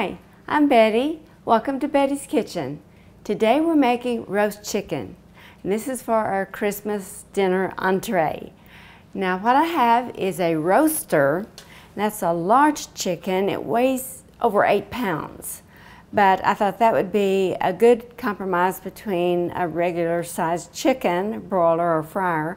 Hi, I'm Betty. Welcome to Betty's Kitchen. Today we're making roast chicken. And this is for our Christmas dinner entree. Now what I have is a roaster. That's a large chicken. It weighs over eight pounds. But I thought that would be a good compromise between a regular sized chicken, broiler or fryer,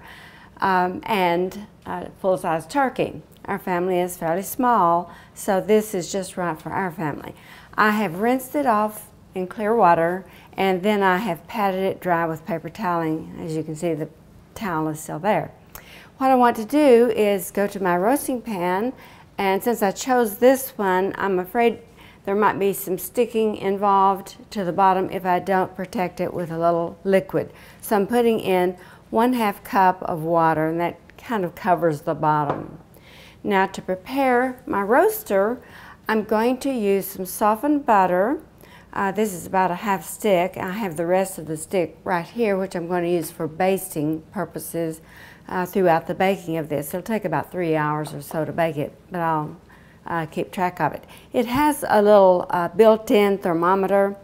um, and a full-size turkey. Our family is fairly small, so this is just right for our family. I have rinsed it off in clear water, and then I have patted it dry with paper toweling. As you can see, the towel is still there. What I want to do is go to my roasting pan, and since I chose this one, I'm afraid there might be some sticking involved to the bottom if I don't protect it with a little liquid. So I'm putting in one half cup of water, and that kind of covers the bottom. Now to prepare my roaster, I'm going to use some softened butter. Uh, this is about a half stick. I have the rest of the stick right here, which I'm going to use for basting purposes uh, throughout the baking of this. It'll take about three hours or so to bake it, but I'll uh, keep track of it. It has a little uh, built-in thermometer.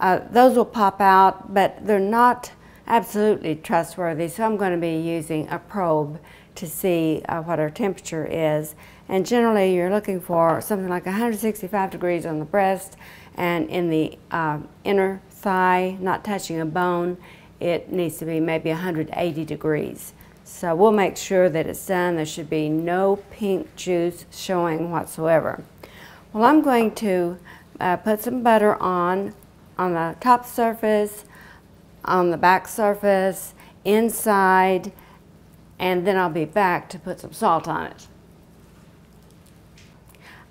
Uh, those will pop out, but they're not absolutely trustworthy, so I'm going to be using a probe to see uh, what our temperature is. And generally you're looking for something like 165 degrees on the breast and in the uh, inner thigh, not touching a bone, it needs to be maybe 180 degrees. So we'll make sure that it's done. There should be no pink juice showing whatsoever. Well, I'm going to uh, put some butter on, on the top surface, on the back surface, inside, and then I'll be back to put some salt on it.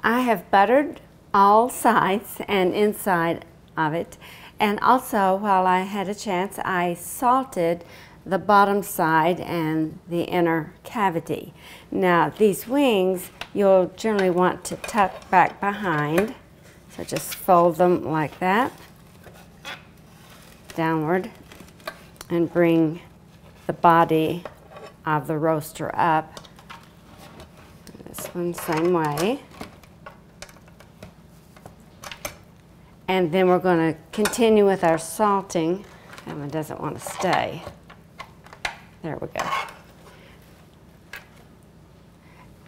I have buttered all sides and inside of it and also while I had a chance I salted the bottom side and the inner cavity. Now these wings you'll generally want to tuck back behind so just fold them like that downward and bring the body of the roaster up. This one same way. And then we're going to continue with our salting. That one doesn't want to stay. There we go.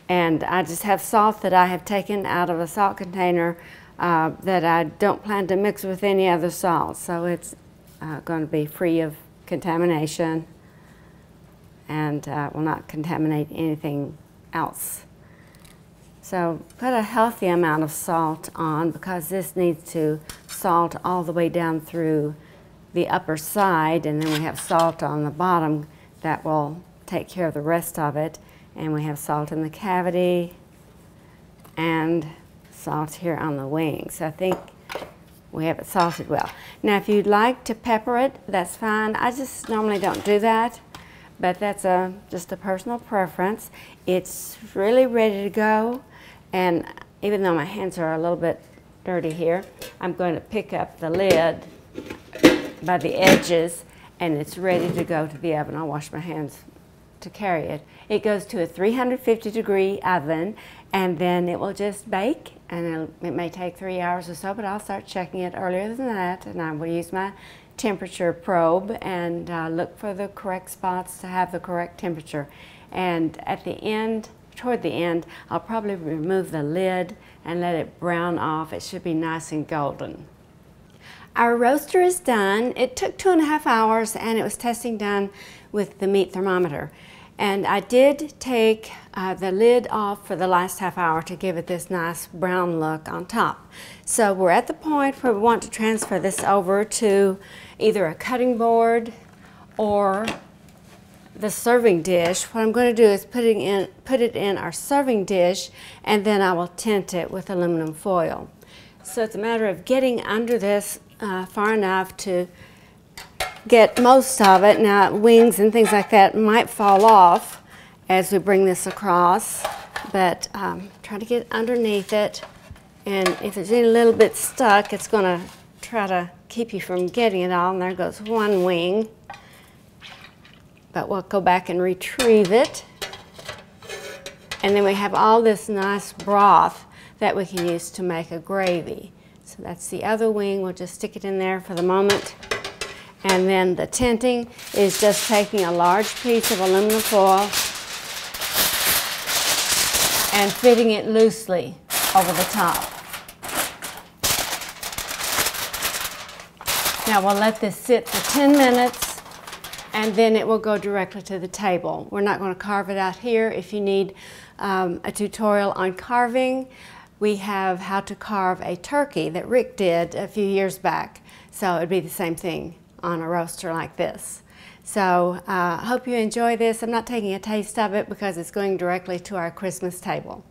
And I just have salt that I have taken out of a salt container uh, that I don't plan to mix with any other salt. So it's uh, going to be free of contamination and uh, will not contaminate anything else. So put a healthy amount of salt on because this needs to salt all the way down through the upper side and then we have salt on the bottom that will take care of the rest of it. And we have salt in the cavity and salt here on the wings. So I think we have it salted well. Now if you'd like to pepper it, that's fine. I just normally don't do that but that's a, just a personal preference. It's really ready to go, and even though my hands are a little bit dirty here, I'm going to pick up the lid by the edges, and it's ready to go to the oven. I'll wash my hands to carry it. It goes to a 350 degree oven, and then it will just bake, and it may take three hours or so, but I'll start checking it earlier than that, and I will use my temperature probe and uh, look for the correct spots to have the correct temperature. And at the end, toward the end, I'll probably remove the lid and let it brown off. It should be nice and golden. Our roaster is done. It took two and a half hours and it was testing done with the meat thermometer. And I did take uh, the lid off for the last half hour to give it this nice brown look on top. So we're at the point where we want to transfer this over to either a cutting board or the serving dish. What I'm going to do is put it, in, put it in our serving dish and then I will tint it with aluminum foil. So it's a matter of getting under this uh, far enough to get most of it. Now wings and things like that might fall off as we bring this across, but um, try to get underneath it. And if it's any little bit stuck, it's going to try to keep you from getting it all. And there goes one wing. But we'll go back and retrieve it. And then we have all this nice broth that we can use to make a gravy. So that's the other wing. We'll just stick it in there for the moment. And then the tinting is just taking a large piece of aluminum foil and fitting it loosely over the top. Now we'll let this sit for 10 minutes and then it will go directly to the table. We're not going to carve it out here. If you need um, a tutorial on carving, we have how to carve a turkey that Rick did a few years back. So it'd be the same thing on a roaster like this. So I uh, hope you enjoy this. I'm not taking a taste of it because it's going directly to our Christmas table.